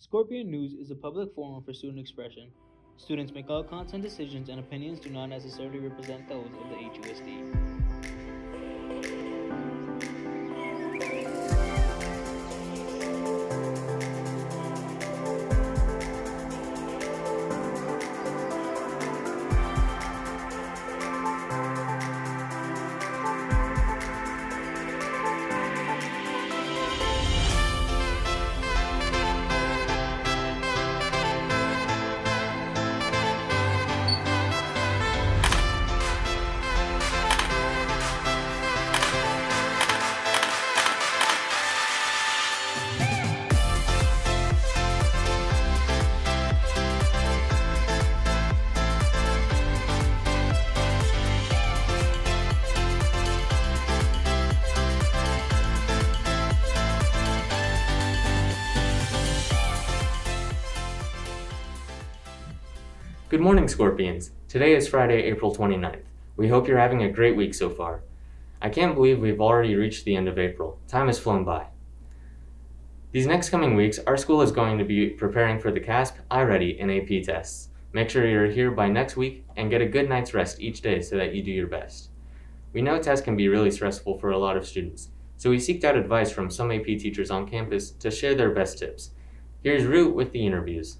Scorpion News is a public forum for student expression. Students make all content decisions and opinions do not necessarily represent those of the HUSD. Good morning, Scorpions. Today is Friday, April 29th. We hope you're having a great week so far. I can't believe we've already reached the end of April. Time has flown by. These next coming weeks, our school is going to be preparing for the CAASPP, iReady, and AP tests. Make sure you're here by next week and get a good night's rest each day so that you do your best. We know tests can be really stressful for a lot of students, so we seeked out advice from some AP teachers on campus to share their best tips. Here's Root with the interviews.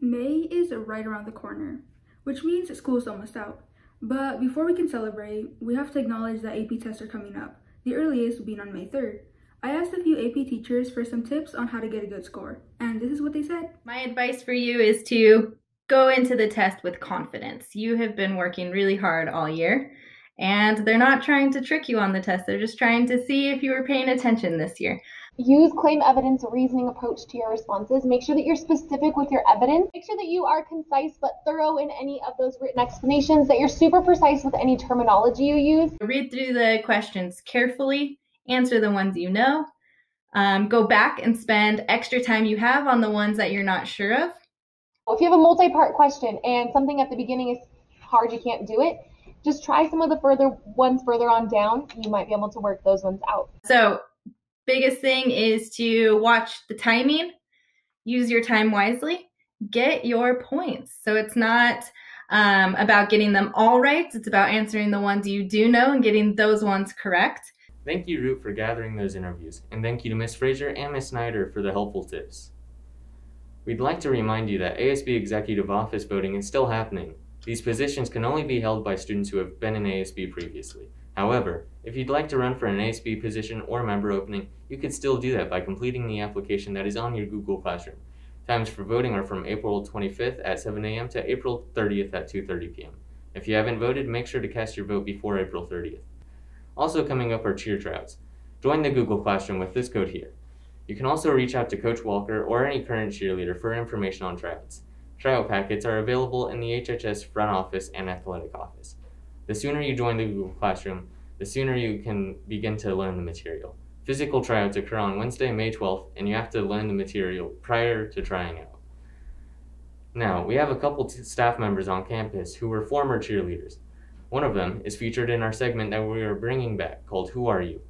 May is right around the corner, which means school is almost out. But before we can celebrate, we have to acknowledge that AP tests are coming up, the earliest being on May 3rd. I asked a few AP teachers for some tips on how to get a good score, and this is what they said. My advice for you is to go into the test with confidence. You have been working really hard all year, and they're not trying to trick you on the test. They're just trying to see if you were paying attention this year. Use claim evidence reasoning approach to your responses. Make sure that you're specific with your evidence. Make sure that you are concise but thorough in any of those written explanations, that you're super precise with any terminology you use. Read through the questions carefully, answer the ones you know, um, go back and spend extra time you have on the ones that you're not sure of. If you have a multi part question and something at the beginning is hard, you can't do it, just try some of the further ones further on down. You might be able to work those ones out. So, biggest thing is to watch the timing, use your time wisely, get your points. So it's not um, about getting them all right, it's about answering the ones you do know and getting those ones correct. Thank you, Root, for gathering those interviews, and thank you to Miss Fraser and Miss Snyder for the helpful tips. We'd like to remind you that ASB Executive Office voting is still happening. These positions can only be held by students who have been in ASB previously. However, if you'd like to run for an ASB position or member opening, you can still do that by completing the application that is on your Google Classroom. Times for voting are from April 25th at 7 a.m. to April 30th at 2.30 p.m. If you haven't voted, make sure to cast your vote before April 30th. Also coming up are cheer tryouts. Join the Google Classroom with this code here. You can also reach out to Coach Walker or any current cheerleader for information on tryouts. Tryout packets are available in the HHS front office and athletic office. The sooner you join the Google Classroom, the sooner you can begin to learn the material. Physical tryouts occur on Wednesday, May 12th, and you have to learn the material prior to trying out. Now, we have a couple staff members on campus who were former cheerleaders. One of them is featured in our segment that we are bringing back called Who Are You?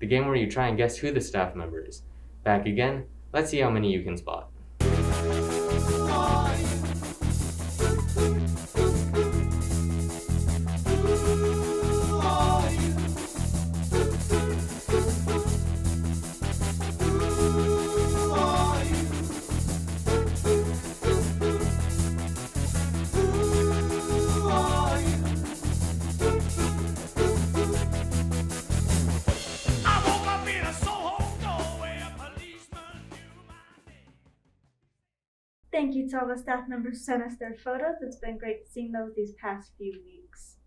The game where you try and guess who the staff member is. Back again, let's see how many you can spot. Thank you to all the staff members who sent us their photos. It's been great seeing those these past few weeks.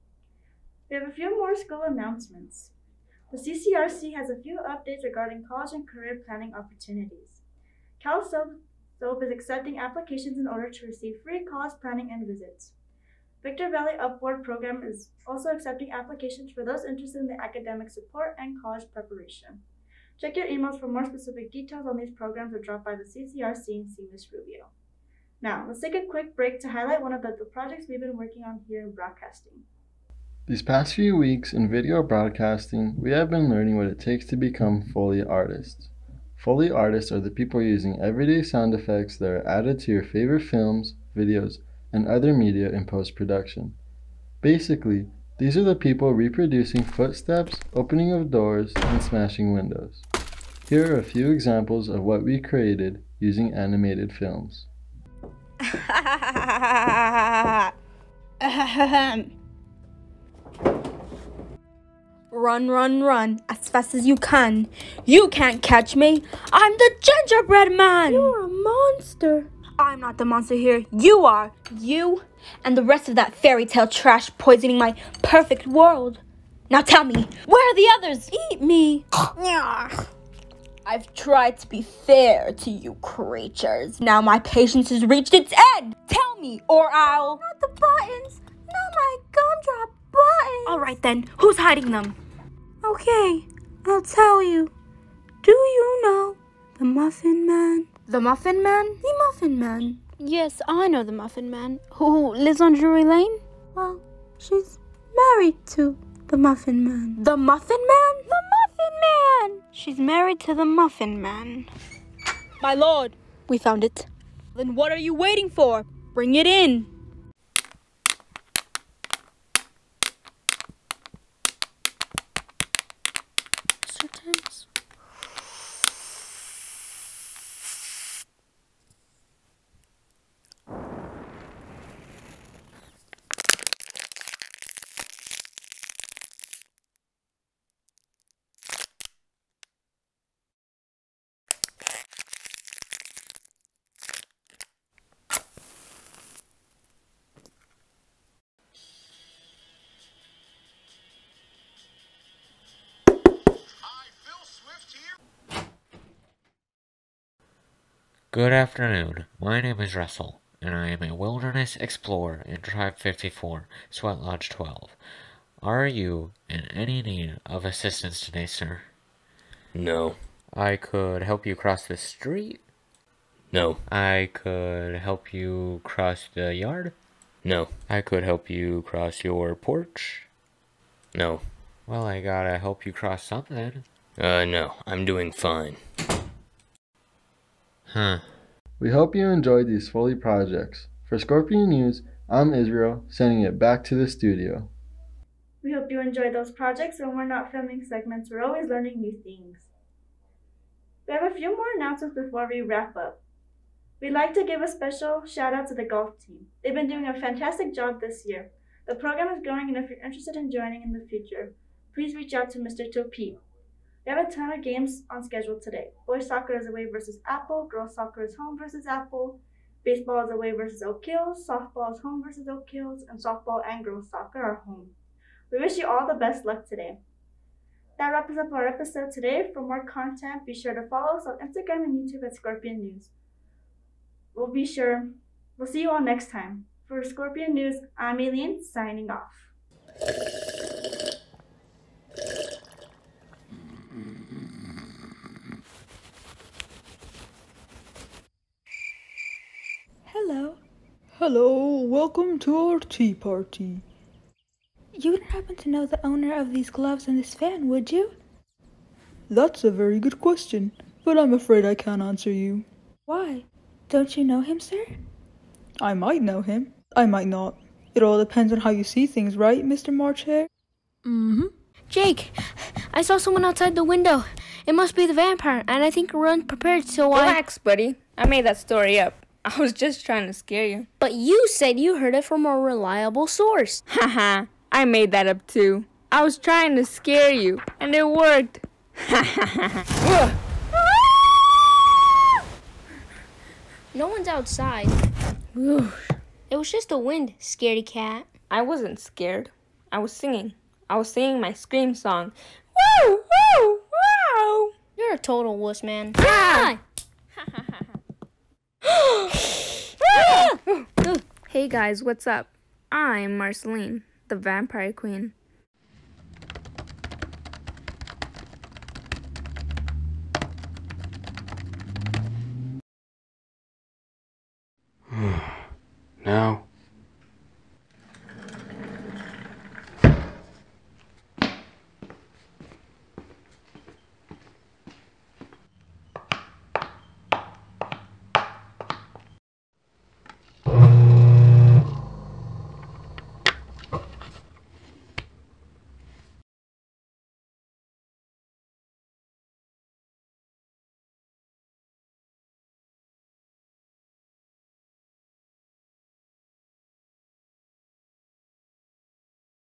We have a few more school announcements. The CCRC has a few updates regarding college and career planning opportunities. Cal Cal-SOAP is accepting applications in order to receive free college planning and visits. Victor Valley Upward program is also accepting applications for those interested in the academic support and college preparation. Check your emails for more specific details on these programs or drop by the CCRC and see Ms. Rubio. Now, let's take a quick break to highlight one of the, the projects we've been working on here in broadcasting. These past few weeks in video broadcasting, we have been learning what it takes to become Foley artists. Foley artists are the people using everyday sound effects that are added to your favorite films, videos, and other media in post production. Basically, these are the people reproducing footsteps, opening of doors, and smashing windows. Here are a few examples of what we created using animated films. Run, run, run as fast as you can. You can't catch me. I'm the gingerbread man. You're a monster. I'm not the monster here. You are. You and the rest of that fairy tale trash poisoning my perfect world. Now tell me, where are the others? Eat me. I've tried to be fair to you creatures. Now my patience has reached its end. Tell me, or I'll. Not the buttons. Not my gumdrop buttons. All right then, who's hiding them? Okay, I'll tell you. Do you know the Muffin Man? The Muffin Man? The Muffin Man. Yes, I know the Muffin Man. Who lives on Drury Lane? Well, she's married to the Muffin Man. The Muffin Man? The Muffin Man! She's married to the Muffin Man. My lord, we found it. Then what are you waiting for? Bring it in. Good afternoon. My name is Russell, and I am a wilderness explorer in Tribe 54, Sweat Lodge 12. Are you in any need of assistance today, sir? No. I could help you cross the street. No. I could help you cross the yard. No. I could help you cross your porch. No. Well, I gotta help you cross something. Uh, no. I'm doing fine. Huh. We hope you enjoyed these Foley projects. For Scorpion News, I'm Israel, sending it back to the studio. We hope you enjoy those projects. When we're not filming segments, we're always learning new things. We have a few more announcements before we wrap up. We'd like to give a special shout out to the golf team. They've been doing a fantastic job this year. The program is growing, and if you're interested in joining in the future, please reach out to Mr. Topi. We have a ton of games on schedule today. Boys soccer is away versus Apple, girls soccer is home versus Apple, baseball is away versus Oak Hills, softball is home versus Oak Hills, and softball and girls soccer are home. We wish you all the best luck today. That wraps up our episode today. For more content, be sure to follow us on Instagram and YouTube at Scorpion News. We'll be sure. We'll see you all next time. For Scorpion News, I'm Aileen, signing off. Hello. Hello, welcome to our tea party. You wouldn't happen to know the owner of these gloves and this fan, would you? That's a very good question, but I'm afraid I can't answer you. Why? Don't you know him, sir? I might know him. I might not. It all depends on how you see things, right, Mr. March Hare? Mm-hmm. Jake, I saw someone outside the window. It must be the vampire, and I think we're unprepared, so I... Relax, buddy. I made that story up. I was just trying to scare you. But you said you heard it from a reliable source. Haha, I made that up too. I was trying to scare you, and it worked. No one's outside. It was just the wind, scaredy cat. I wasn't scared. I was singing. I was singing my scream song. Woo! Woo! Wow! You're a total wuss, man. Ah! Hey guys, what's up? I'm Marceline, the vampire queen.